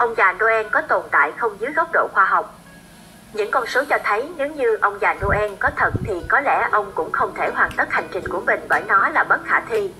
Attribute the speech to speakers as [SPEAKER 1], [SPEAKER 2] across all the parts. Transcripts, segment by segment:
[SPEAKER 1] ông già Noel có tồn tại không dưới góc độ khoa học. Những con số cho thấy nếu như ông già Noel có thật thì có lẽ ông cũng không thể hoàn tất hành trình của mình bởi nó là bất khả thi.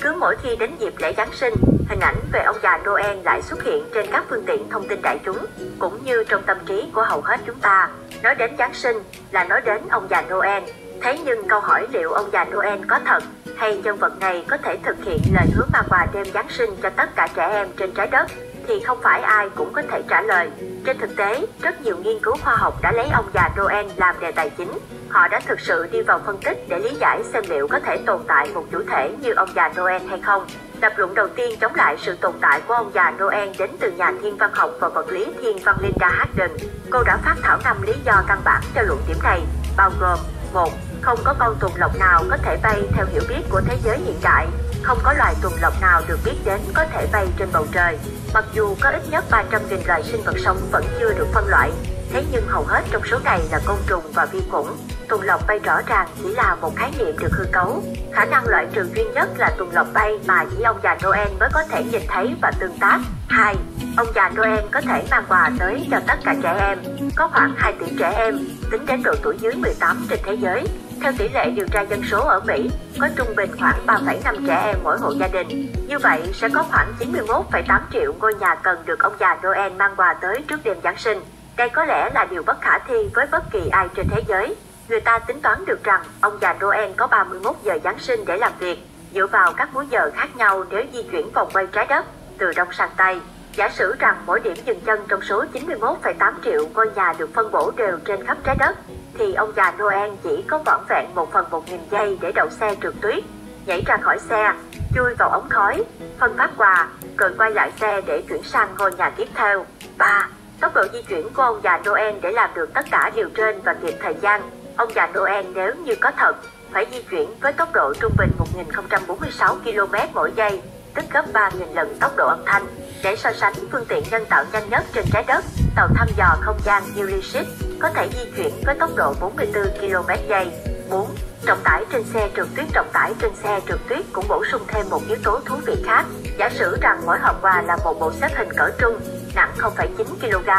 [SPEAKER 1] Cứ mỗi khi đến dịp lễ Giáng sinh, hình ảnh về ông già Noel lại xuất hiện trên các phương tiện thông tin đại chúng, cũng như trong tâm trí của hầu hết chúng ta. Nói đến Giáng sinh là nói đến ông già Noel. Thế nhưng câu hỏi liệu ông già Noel có thật hay nhân vật này có thể thực hiện lời hứa mang quà đêm Giáng sinh cho tất cả trẻ em trên trái đất thì không phải ai cũng có thể trả lời. Trên thực tế, rất nhiều nghiên cứu khoa học đã lấy ông già Noel làm đề tài chính. Họ đã thực sự đi vào phân tích để lý giải xem liệu có thể tồn tại một chủ thể như ông già Noel hay không. Lập luận đầu tiên chống lại sự tồn tại của ông già Noel đến từ nhà thiên văn học và vật lý thiên văn Linda Harden. Cô đã phát thảo năm lý do căn bản cho luận điểm này, bao gồm một Không có con tuần lộc nào có thể bay theo hiểu biết của thế giới hiện đại. Không có loài tuần lộc nào được biết đến có thể bay trên bầu trời. Mặc dù có ít nhất 300.000 loài sinh vật sống vẫn chưa được phân loại, thế nhưng hầu hết trong số này là côn trùng và vi khuẩn. Tuần lộc bay rõ ràng chỉ là một khái niệm được hư cấu. Khả năng loại trừ duy nhất là tuần lộc bay mà chỉ ông già Noel mới có thể nhìn thấy và tương tác. 2. Ông già Noel có thể mang quà tới cho tất cả trẻ em. Có khoảng 2 tỷ trẻ em, tính đến độ tuổi dưới 18 trên thế giới. Theo tỷ lệ điều tra dân số ở Mỹ, có trung bình khoảng 3,5 trẻ em mỗi hộ gia đình. Như vậy, sẽ có khoảng 91,8 triệu ngôi nhà cần được ông già Noel mang quà tới trước đêm Giáng sinh. Đây có lẽ là điều bất khả thi với bất kỳ ai trên thế giới. Người ta tính toán được rằng ông già Noel có 31 giờ Giáng sinh để làm việc, dựa vào các múi giờ khác nhau nếu di chuyển vòng quay trái đất từ đông sang tây. Giả sử rằng mỗi điểm dừng chân trong số 91,8 triệu ngôi nhà được phân bổ đều trên khắp trái đất, thì ông già Noel chỉ có vỏn vẹn một phần một nghìn giây để đậu xe trượt tuyết, nhảy ra khỏi xe, chui vào ống khói, phân phát quà, rồi quay lại xe để chuyển sang ngôi nhà tiếp theo. 3. Tốc độ di chuyển của ông già Noel để làm được tất cả điều trên và kịp thời gian. Ông già Noel nếu như có thật, phải di chuyển với tốc độ trung bình 1046 km mỗi giây, tức gấp 3.000 lần tốc độ âm thanh. Để so sánh phương tiện nhân tạo nhanh nhất trên trái đất, tàu thăm dò không gian Ulysses có thể di chuyển với tốc độ 44 km giây. 4. Trọng tải trên xe trượt tuyết Trọng tải trên xe trượt tuyết cũng bổ sung thêm một yếu tố thú vị khác. Giả sử rằng mỗi hộp quà là một bộ xếp hình cỡ trung, nặng 0,9 kg,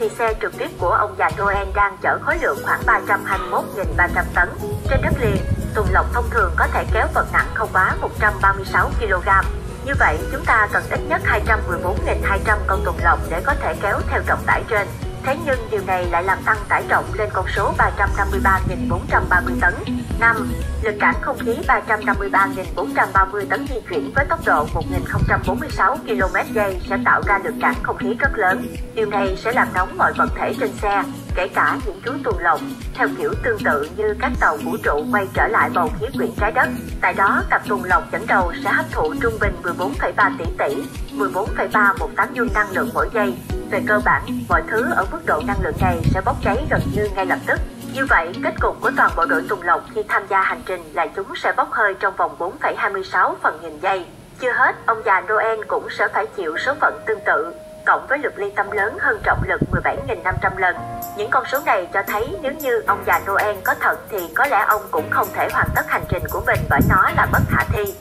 [SPEAKER 1] thì xe trượt tuyết của ông già Noel đang chở khối lượng khoảng 321.300 tấn. Trên đất liền, tuần lộc thông thường có thể kéo vật nặng không quá 136 kg. Như vậy, chúng ta cần ít nhất 214.200 con tuần lộc để có thể kéo theo trọng tải trên. Thế nhưng điều này lại làm tăng tải trọng lên con số 353.430 tấn. 5. Lực cản không khí 353.430 tấn di chuyển với tốc độ 1046 km giây sẽ tạo ra lực cản không khí rất lớn. Điều này sẽ làm nóng mọi vật thể trên xe, kể cả những chú tuần lộc, theo kiểu tương tự như các tàu vũ trụ quay trở lại bầu khí quyển trái đất. Tại đó, cặp tuần lộc dẫn đầu sẽ hấp thụ trung bình 14,3 tỷ tỷ, 14,3 một tấn dung năng lượng mỗi giây. Về cơ bản, mọi thứ ở mức độ năng lượng này sẽ bốc cháy gần như ngay lập tức. Như vậy, kết cục của toàn bộ đội Tùng lộc khi tham gia hành trình là chúng sẽ bốc hơi trong vòng 4,26 phần nghìn giây. Chưa hết, ông già Noel cũng sẽ phải chịu số phận tương tự, cộng với lực ly tâm lớn hơn trọng lực 17.500 lần. Những con số này cho thấy nếu như ông già Noel có thật thì có lẽ ông cũng không thể hoàn tất hành trình của mình bởi nó là bất khả thi.